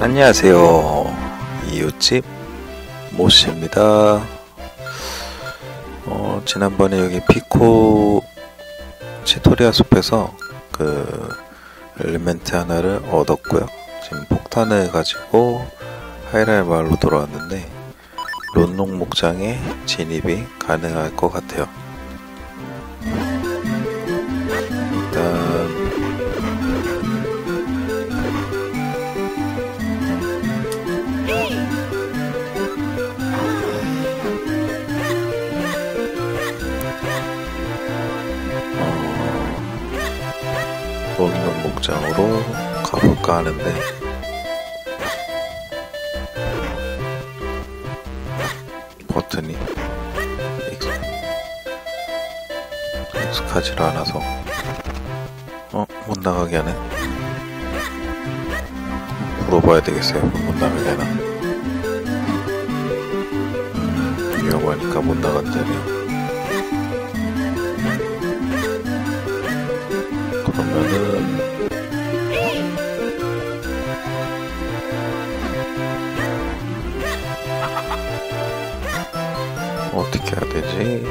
안녕하세요. 이웃집 모씨입니다. 어, 지난번에 여기 피코 치토리아 숲에서 그 엘리멘트 하나를 얻었고요. 지금 폭탄을 가지고 하이라이 마을로 돌아왔는데 론농 목장에 진입이 가능할 것 같아요. 가볼까 하는데. 버튼이 익숙, 익숙하지를 않아서. 어? 못 나가게 하네. 물어봐야 되겠어요. 못 나가게 하나? 음, 위험하니까 못 나간다네 어떻게 해야 되지?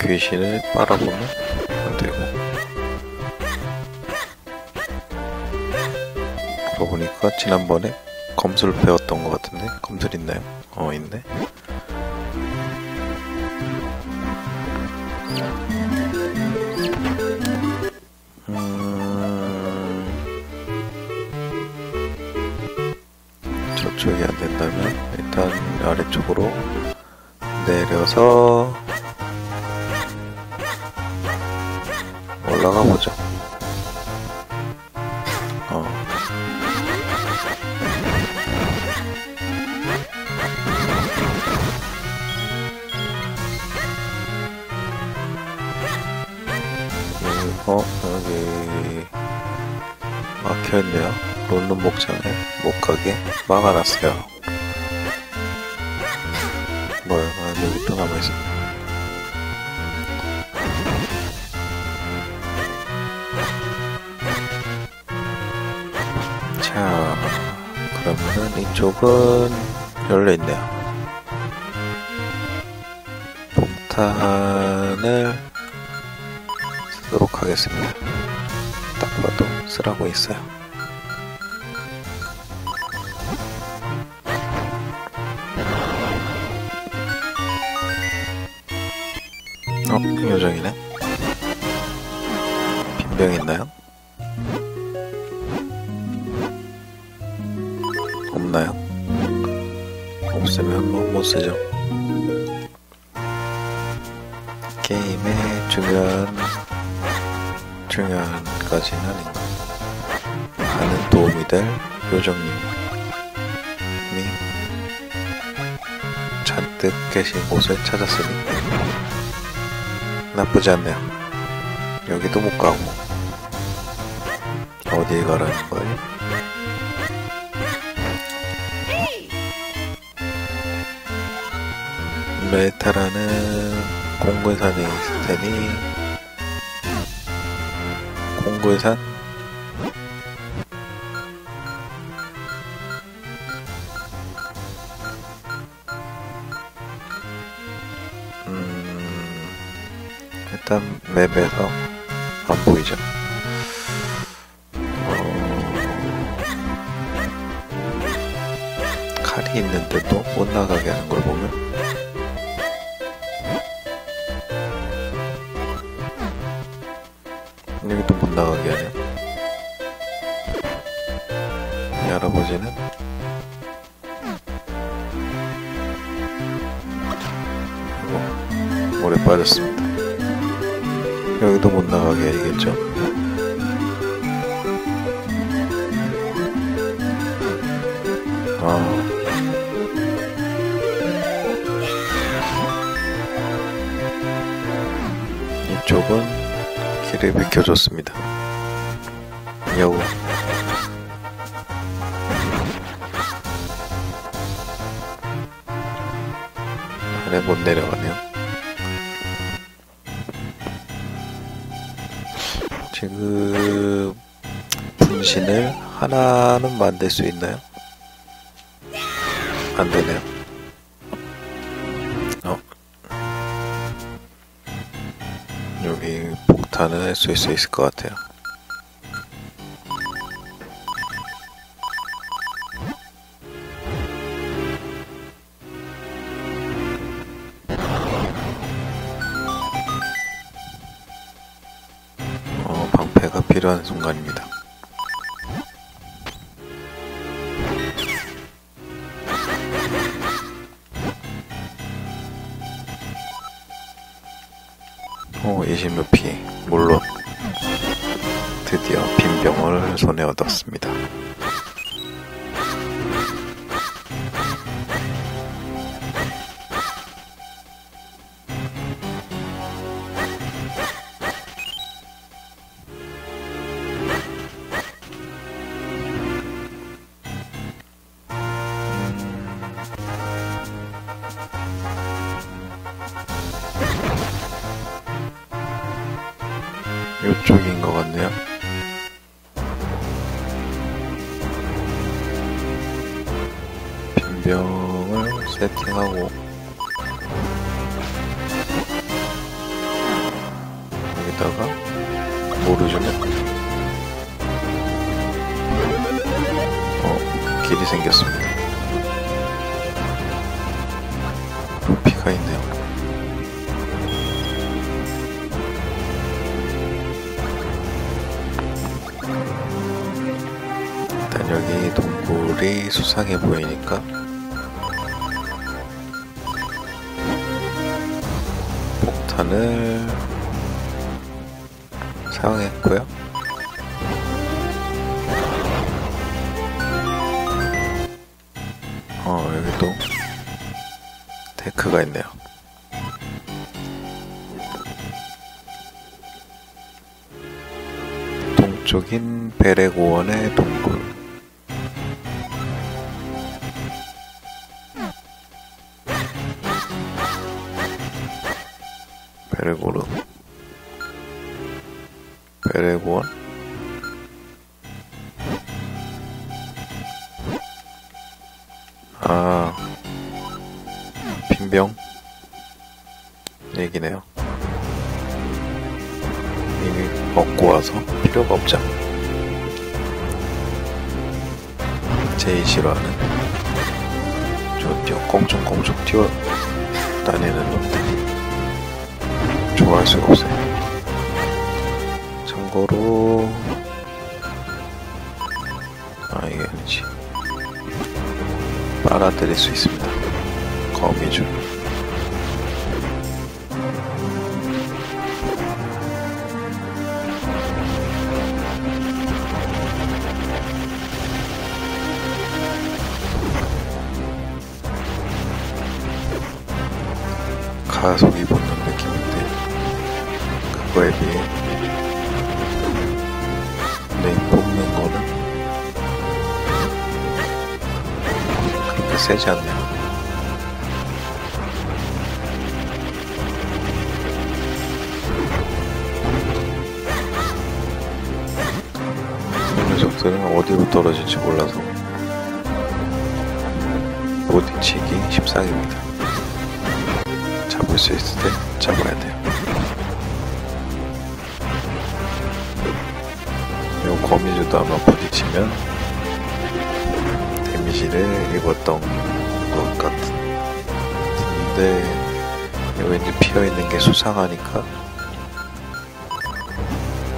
귀신을 빨아보면 안 되고. 그러고 보니까 지난번에 검술 배웠던 것 같은데 검술 있나요? 어 있네. 음... 저쪽이 안 된다면 일단 아래쪽으로 내려서 가게 막아놨어요. 뭐야, 아, 여기 또 남아있어. 자, 그러면은 이쪽은 열려있네요. 폭탄을 쓰도록 하겠습니다. 딱 봐도 쓰라고 있어요. 어, 요정이네. 빈병 있나요? 없나요? 없으면 뭐 못 쓰죠. 게임의 중요한 중요한까지는 아닌가. 많은 도움이 될 요정님이 잔뜩 계신 곳을 찾았으니 나쁘지 않네요. 여기도 못 가고 어디 가라는 거예요? 메타라는 공굴산에 있을 테니 공굴산 맵에서 안 보이죠. 어, 칼이 있는데도 못 나가게 하는 걸 보면 여기도 못 나가게 하네요. 이 할아버지는 아이고, 물에 빠졌습니다. 여기도 못 나가게 해야겠죠? 아. 이쪽은 길을 비켜줬습니다. 여우. 아래 못 내려가네요. 지금 분신을 하나는 만들 수 있나요? 안 되네요. 어. 여기 폭탄을 쓸수 있을 것 같아요. 오, 20루피. 물론, 드디어 빈병을 손에 얻었습니다. 데크가 있네요. 동쪽인 베레고원의 동 세지 않네요 이 녀석들은 어디로 떨어질지 몰라서 부딪히기 십상입니다 잡을 수 있을 때 잡아야 돼요. 요 거미줄도 아마 부딪히면 데미지를 입었던 것 같은데 왠지 피어있는 게 수상하니까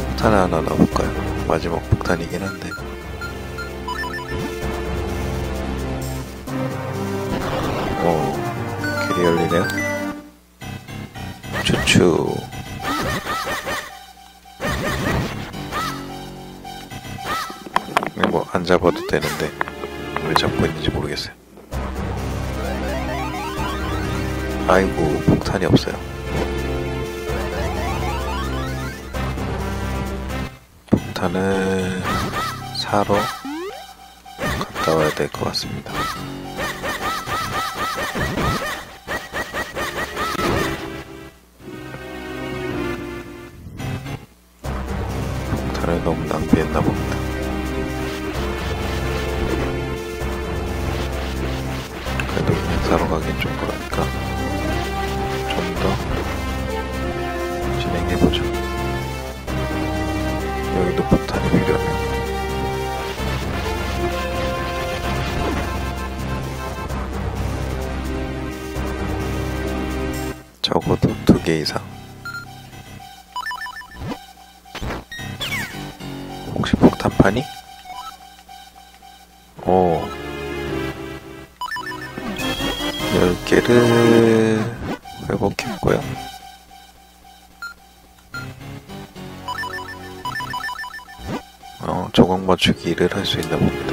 폭탄 하나 넣어볼까요? 마지막 폭탄이긴 한데. 오 길이 열리네요. 추추. 뭐 안 잡아도 되는데 왜 잡고 있는지 모르겠어요. 아이고 폭탄이 없어요. 폭탄을 사러 갔다 와야 될 것 같습니다. 폭탄을 너무 낭비했나 봅니다 사러 가긴 좀 그러니까 좀 더 진행해보죠. 여기도 포탄이 필요하네요. 적어도 두 개 이상. 맞추기를 할 수 있나 봅니다.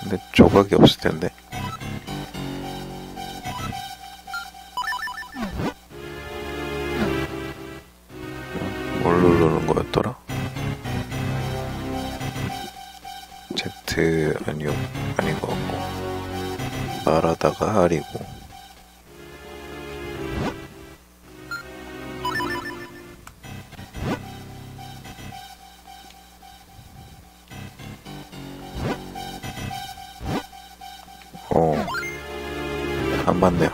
근데 조각이 없을 텐데. 뭘 누르는 거였더라? Z 아니요 아닌 것 같고 말하다가 R이고 안 맞네요.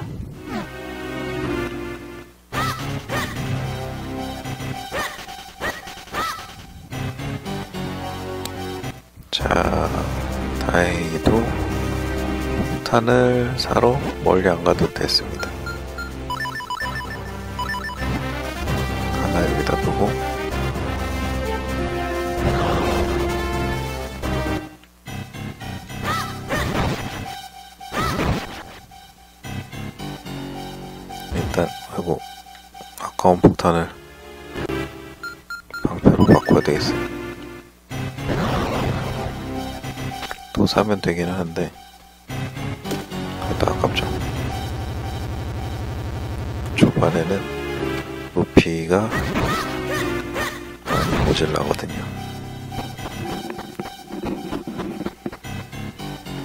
자, 다행히도 폭탄을 사러 멀리 안 가도 됐습니다. 폭탄을 방패로 바꿔야 되겠어요. 또 사면 되기는 한데 그래도 아깝죠 초반에는 루피가 모질라거든요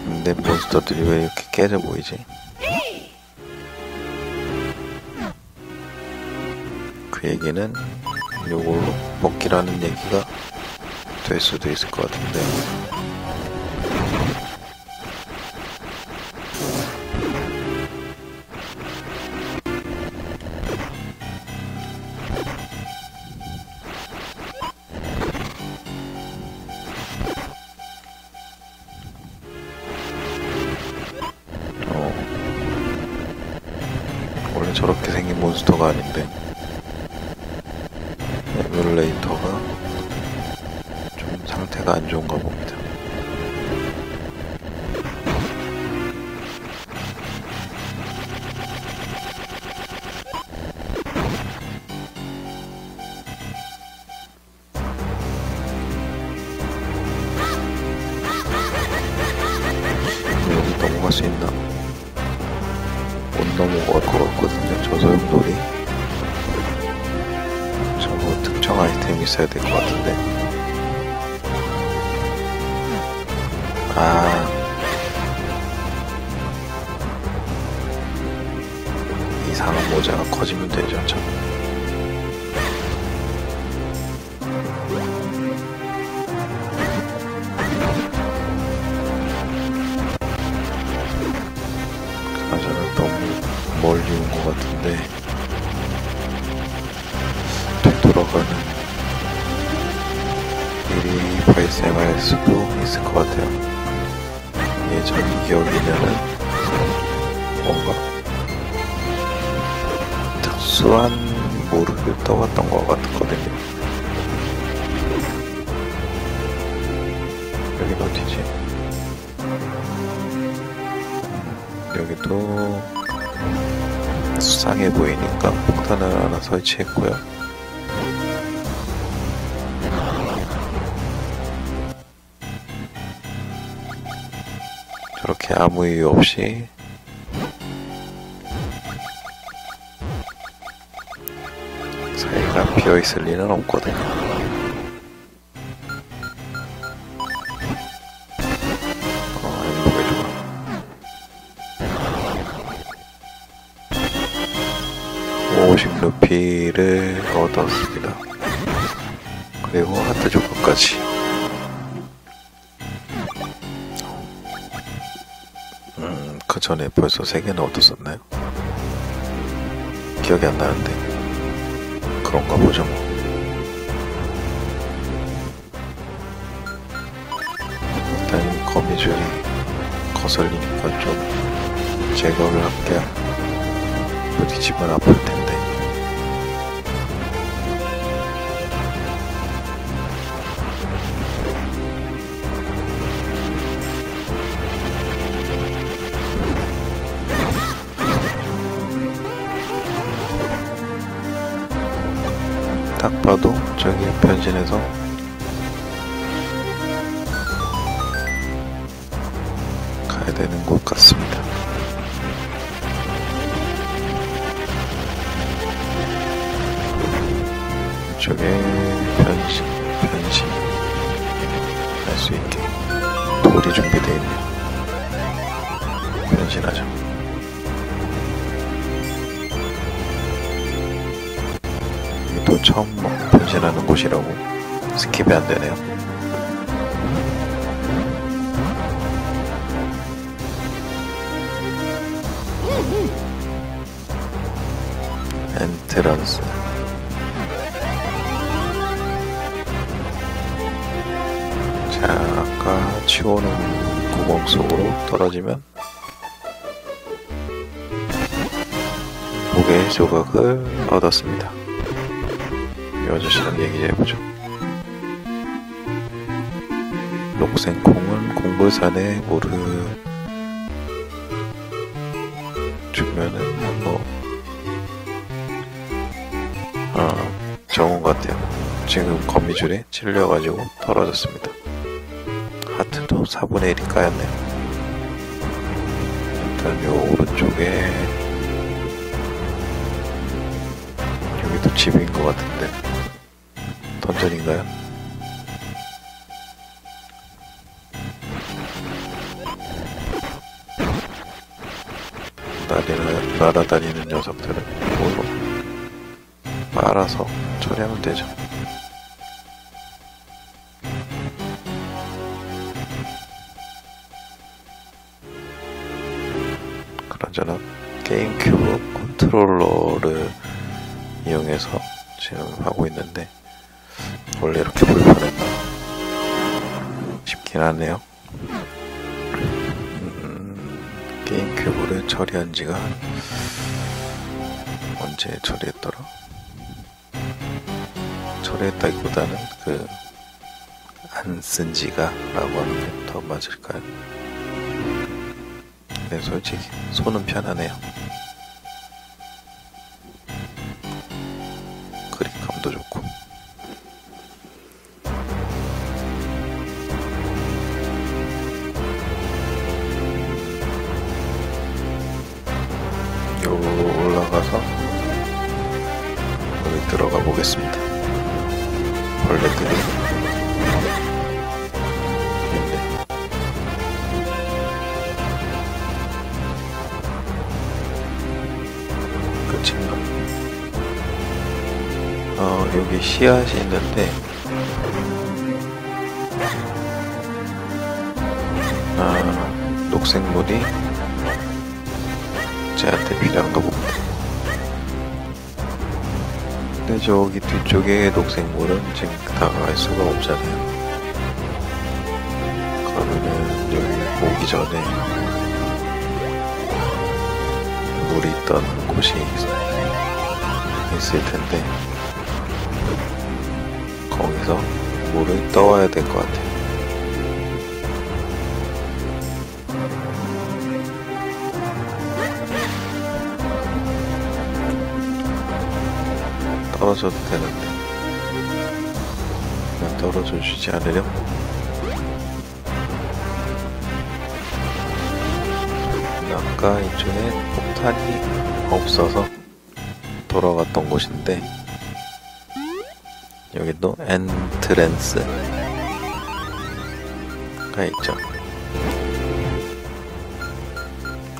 근데 몬스터들이 왜 이렇게 깨져 보이지? 그 얘기는 요걸로 먹기라는 얘기가 될 수도 있을 것 같은데. 어, 원래 저렇게 생긴 몬스터가 아닌데 안 좋은가 봅니다. 예전 기억이면은 뭔가 특수한 모르를 떠왔던 것 같거든요. 여긴 어디지? 여기도 수상해 보이니까 폭탄을 하나 설치했고요. 저렇게 아무 이유 없이 사이가 비어 있을 리는 없거든요. 벌써 세 개나 얻었었나요? 기억이 안 나는데 그런가 보죠 뭐. 일단 거미줄이 거슬리니까 좀 제거를 할게요. 부딪히면 아플 텐데. 공부산에 모르 주면은 뭐 아, 정원 같아요. 지금 거미줄에 찔려가지고 떨어졌습니다. 하트도 4분의 1이 까였네요. 일단 요 오른쪽에 여기도 집인 것 같은데 던전인가요? 날아다니는 녀석들은 뭘로 말아서 처리하면 되죠. 처리한 지가 언제 처리했더라? 처리했다기보다는 그 안 쓴 지가 라고 하는 게 더 맞을까요? 네, 솔직히 손은 편하네요. 가서 여기 들어가 보겠습니다. 벌레들이 있네. 끝인가? 어, 여기 씨앗이 있는데, 아, 녹색물이 쟤한테 필요한가 봅니다. 근데 저기 뒤쪽에 녹색 물은 지금 다가갈 수가 없잖아요. 그러면은 여기 오기 전에 물이 있던 곳이 있을 텐데 거기서 물을 떠와야 될 것 같아요. 떨어져도 되는데 난 떨어져 주지 않으렴. 아까 이쪽에 폭탄이 없어서 돌아갔던 곳인데 여기도 엔트랜스가 있죠.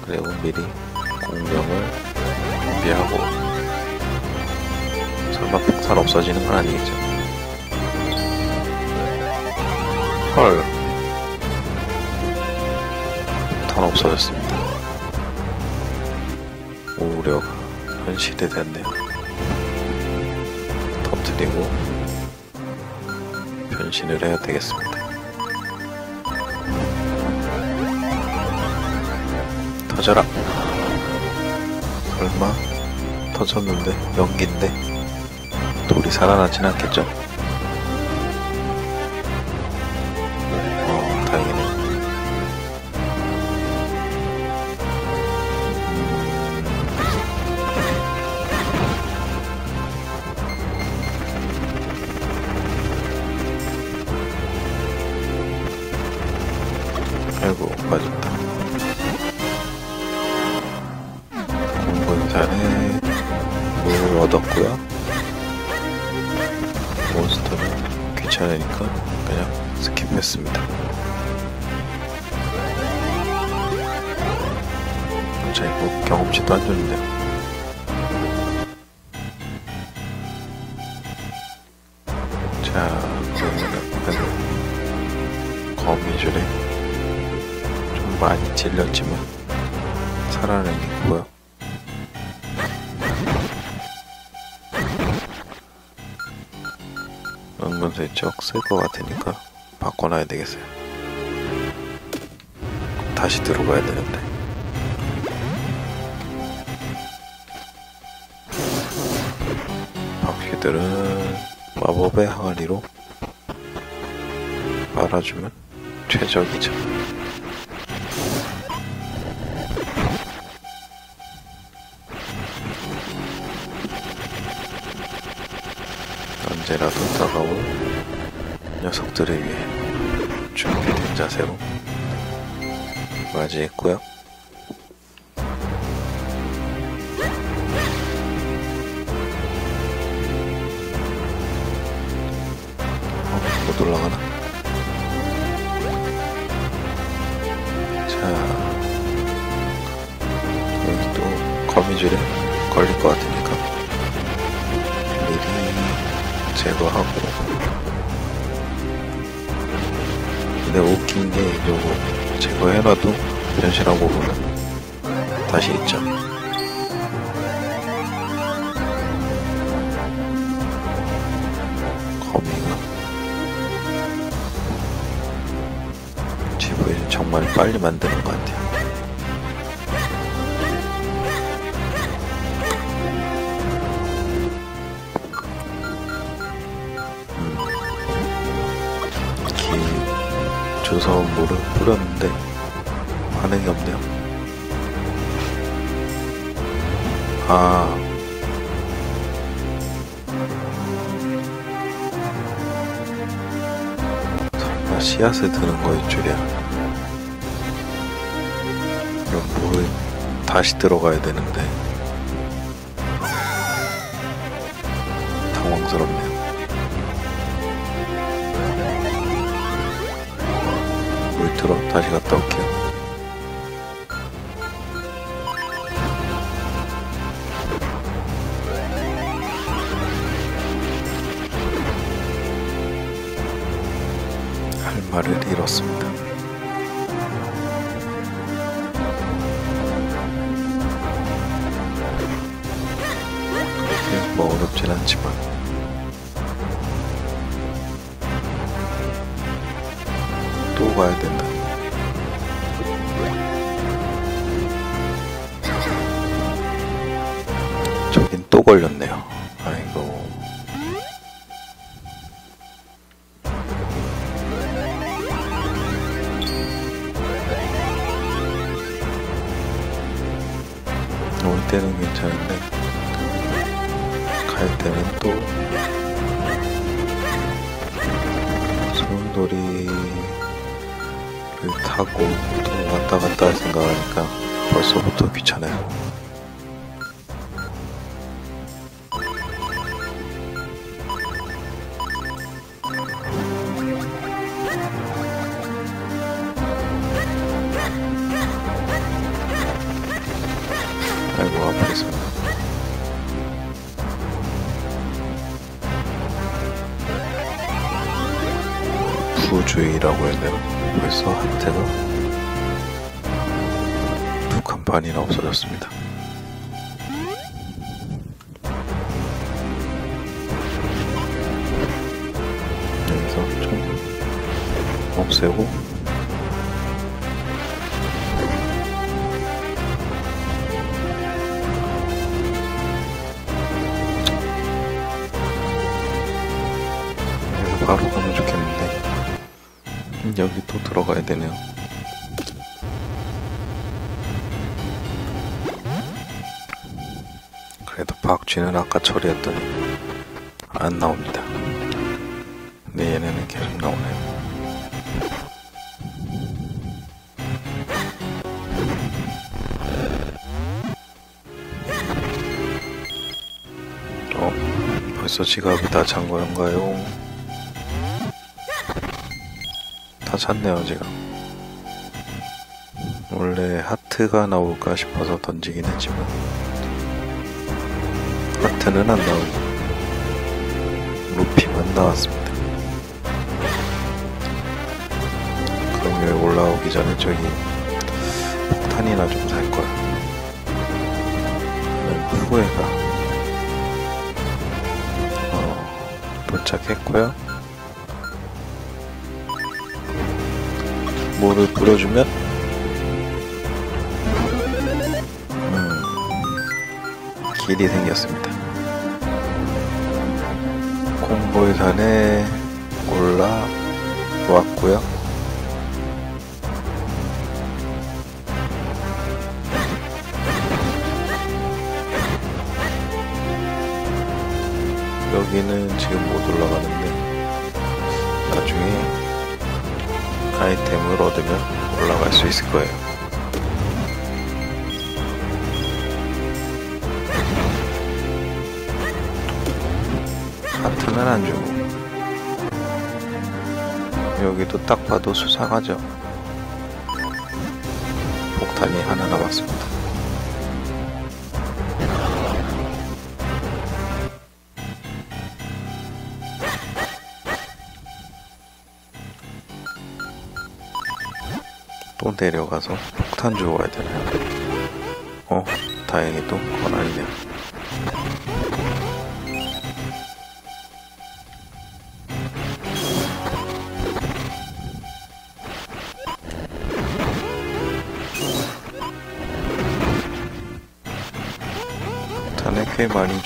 그리고 미리 공명을 준비하고 설마 폭탄 없어지는 건 아니겠죠? 헐 폭탄 없어졌습니다. 고려가 현실이 됐네요. 터뜨리고 변신을 해야 되겠습니다. 터져라. 얼마 터졌는데 연기인데 돌이 살아나진 않겠죠? 자 이거 경험치도 안 좋은데요 자 그러면은 거미줄에 좀 많이 찔렸지만 살아내겠고요. 은근 슬쩍 쓸것 같으니까 바꿔놔야 되겠어요. 다시 들어가야 되는데. 바퀴들은 마법의 항아리로 말아주면 최적이죠. 언제라도 다가올 녀석들을 위해 준비된 자세로 맞이했고요. 근데 웃긴 게 요거 제거해놔도 변신하고 보면 다시 있죠. 거미가. 집을 정말 빨리 만드는 것 같아요 긴 조사원 물을 뿌렸는데 반응이 없네요. 아. 설마 씨앗을 드는 거일 줄이야. 그럼 물을 다시 들어가야 되는데. 다시 갔다 올게요. 할 말을 잃었습니다. 그렇게 뭐 어렵진 않지만 또 가야 된다. 걸렸네요. 아이고. 올 때는 괜찮은데 갈 때는 또 소용돌이를 타고 또 왔다 갔다 할 생각하니까 벌써부터 귀찮아요. 공간이나 없어졌습니다. 여기서 총 없애고 바로 가면 좋겠는데 여기 또 들어가야 되네요. 박쥐는 아까 처리했더니 안 나옵니다 근데 얘네는 계속 나오네요 어, 벌써 지갑이 다찬 건가요? 다 찼네요, 지금. 원래 하트가 나올까 싶어서 던지긴 했지만, 하트는 안 나오고, 루피만 나왔습니다. 그럼 여기 올라오기 전에 저기 폭탄이나 좀 살 거야. 후회가 어, 도착했고요. 뭐를 뿌려주면 음, 길이 생겼습니다. 콩볼산에 올라왔고요. 여기는 지금 못 올라가는데 나중에 아이템을 얻으면 올라갈 수 있을 거예요. 하트는 안 주고 여기도 딱 봐도 수상하죠. 폭탄이 하나 남았습니다. 또 내려가서 폭탄 주고 와야 되나요? 어, 다행히도 아니네요.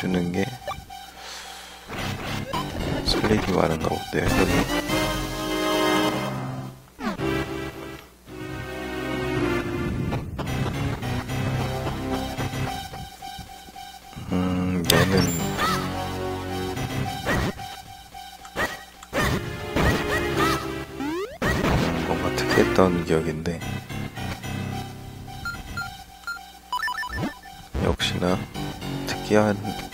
꽤 많이 주는 게 슬립이 많은가 여기. 음, 얘는 음, 뭔가 특이했던 기억인데 역시나 특이한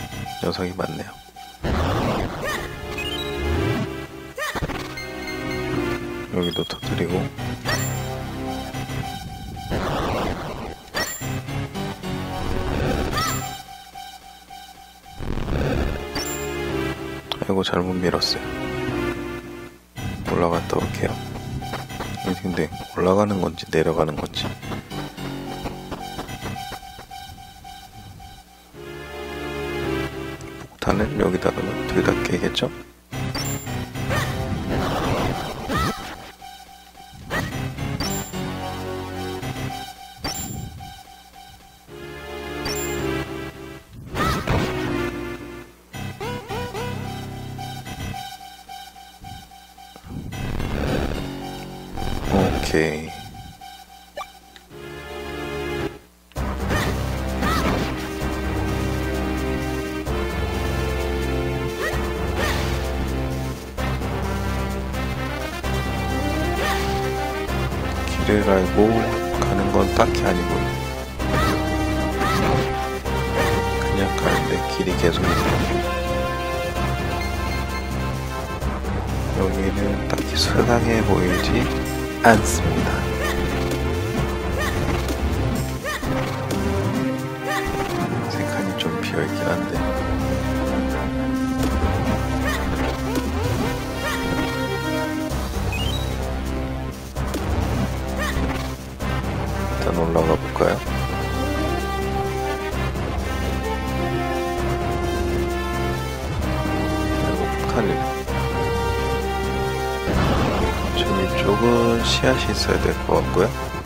녀석이 많네요. 여기도 터뜨리고 아이고 잘못 밀었어요. 올라갔다 올게요. 근데 올라가는 건지 내려가는 건지 여기다 넣으면 둘다 깨겠죠? 길을 알고 가는 건 딱히 아니고요. 그냥 가는데 길이 계속 있어요. 여기는 딱히 수상해 보이지 않습니다. 세 칸이 좀 비어있긴 한데 씨앗이 있어야 될 것 같고요.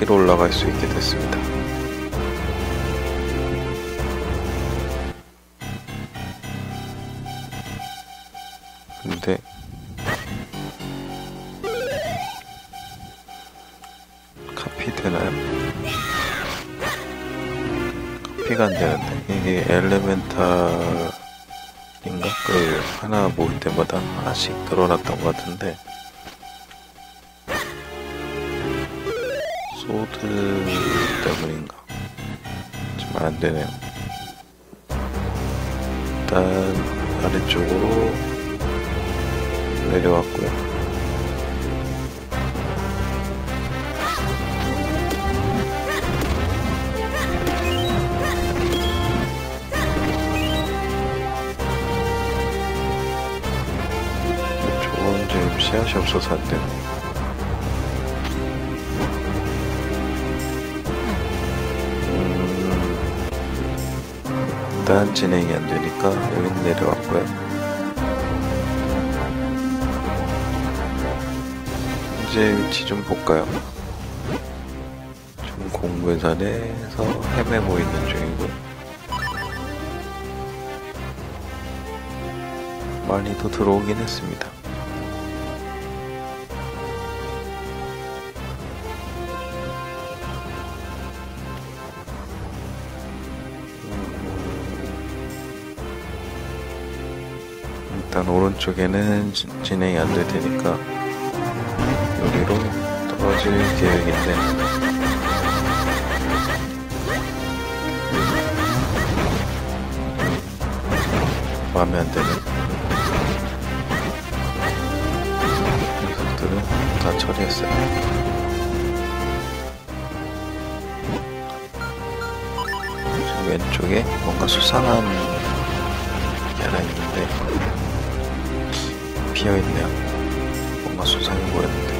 여기로 올라갈 수 있게 됐습니다. 근데 카피 되나요? 카피가 안 되는데 이게 엘레멘탈인가? 그 하나 모을 때마다 하나씩 늘어났던 것 같은데 씨앗이 없어서 안 되네. 음, 일단 진행이 안 되니까 여기 내려왔고요. 이제 위치 좀 볼까요? 지금 공군산에서 헤매고 있는 중이고 많이 더 들어오긴 했습니다. 일단 오른쪽에는 지- 진행이 안 될 테니까 여기로 떨어질 계획인데 마음에 안 드는 녀석들은 다 처리했어요. 왼쪽에 뭔가 수상한 게 하나 있는데 비어있네요. 뭔가 수상해 보였는데.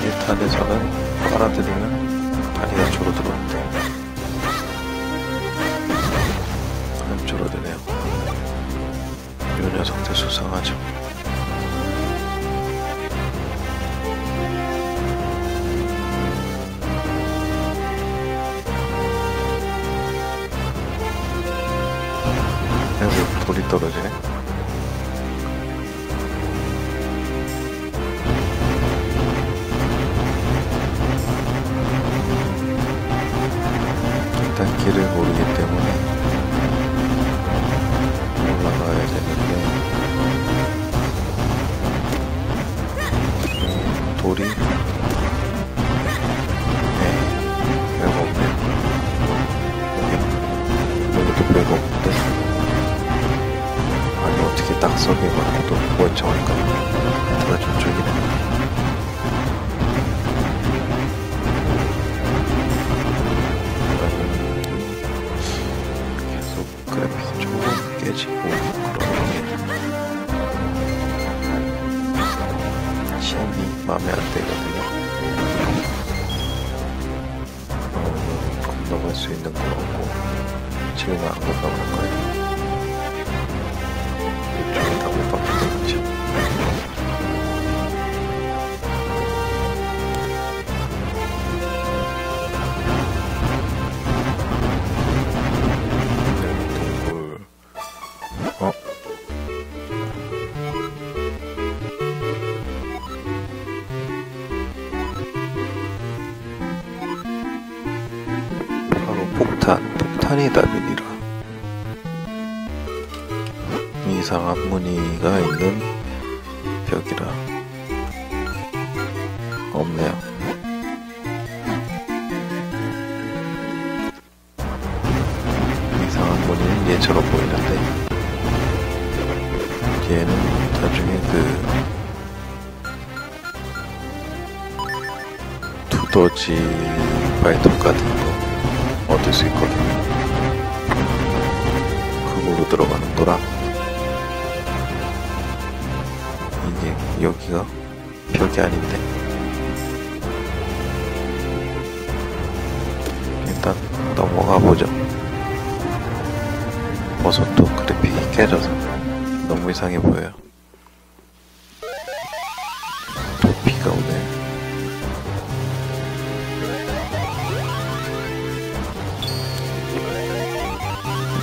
이 탄에서는 빨아들이면 다리가 줄어들었는데 안 줄어드네요. 이 녀석들 수상하죠.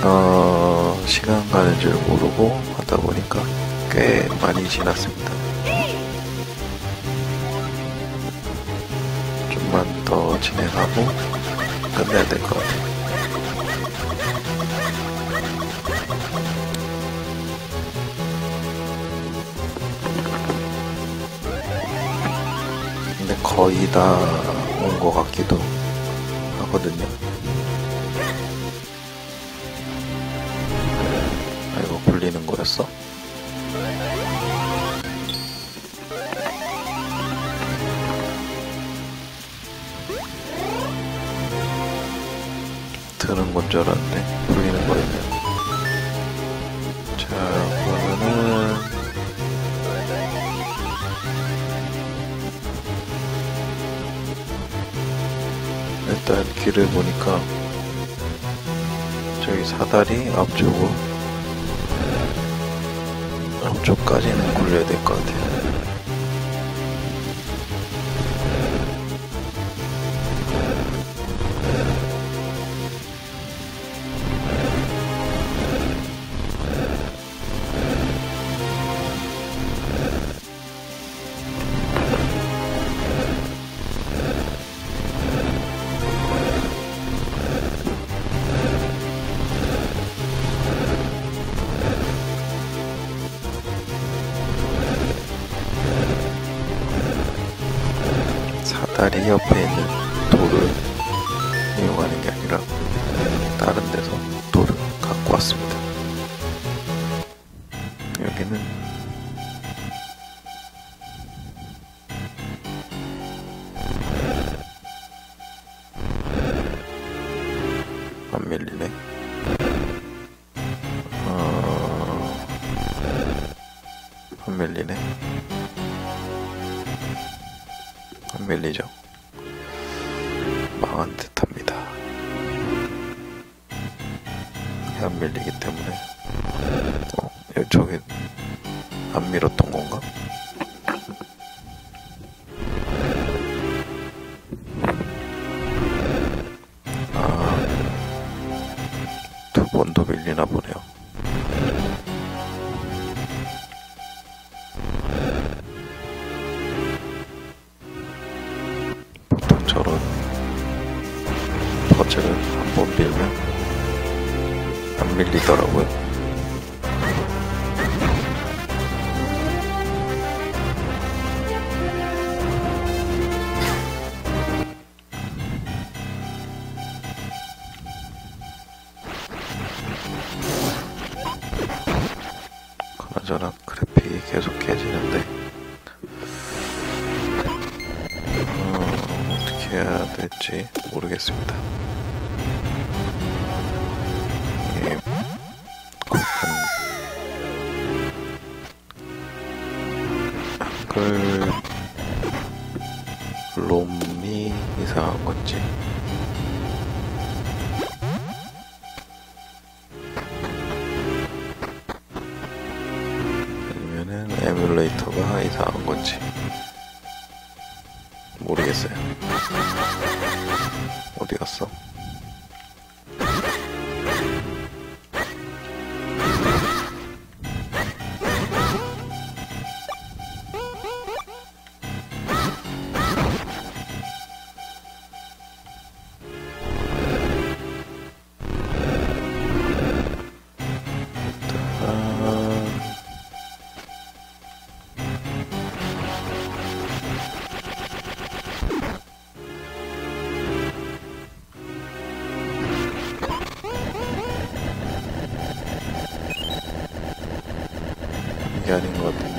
어, 시간 가는 줄 모르고 하다 보니까 꽤 많이 지났습니다. 좀만 더 진행하고 끝내야 될 것 같아요. 근데 거의 다 온 것 같기도 하거든요. 줄 알았는데 불리는 거였네 자 그러면은 일단 길을 보니까 저기 사다리 앞쪽으로 네, 앞쪽까지는 굴려야 될 것 같아요. Ethiopia regarding what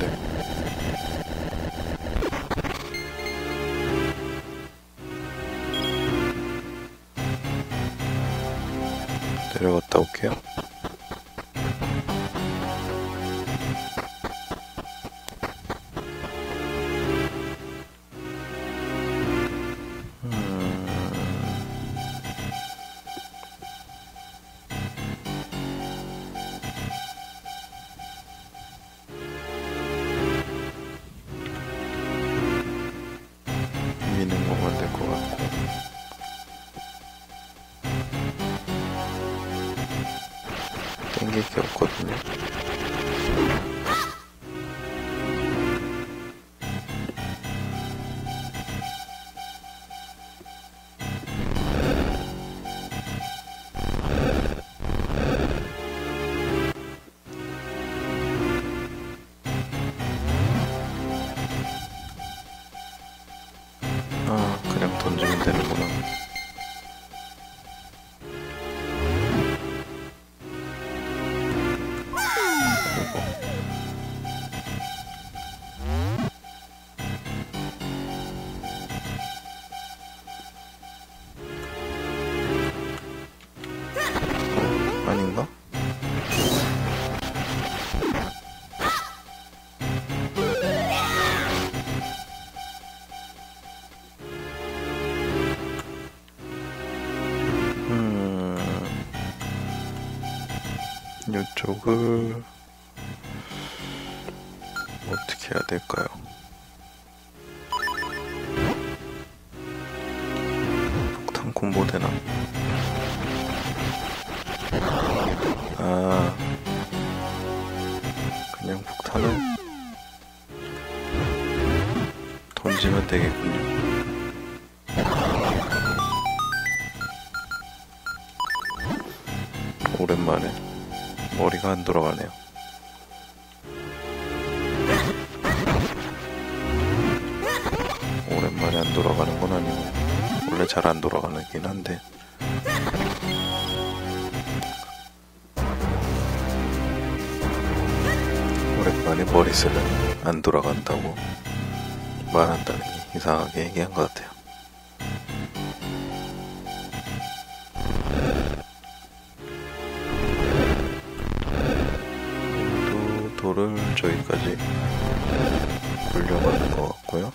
쪽을 어떻게 해야 될까요? 안 돌아가네요. 오랜만에 안 돌아가는 건 아니고 원래 잘 안 돌아가긴 한데 오랜만에 머리 쓰면 안 돌아간다고 말한다는 게 이상하게 얘기한 것 돌을 저기까지 굴려가는 것 같고요.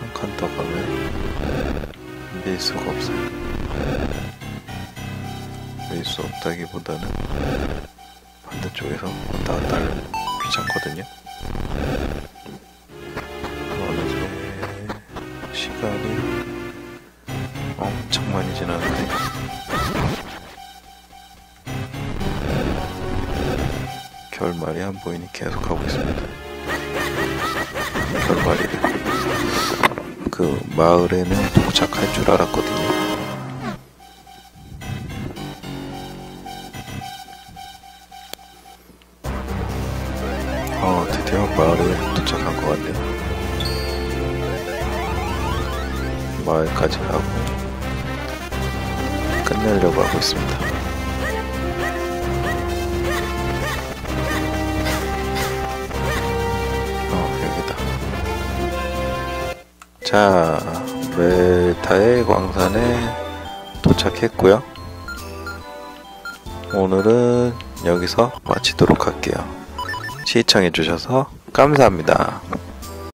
한 칸 더 가면 밀 수가 없어요. 밀수 없다기보다는 반대쪽에서 왔다 갔다 하면 귀찮거든요. 안 보이니 계속 하고 있습니다. 결말이래. 그 마을에는 도착할 줄 알았거든요. 어, 드디어 마을에 도착한 것 같네요. 마을까지 끝내려고 도착했고요. 오늘은 여기서 마치도록 할게요. 시청해주셔서 감사합니다.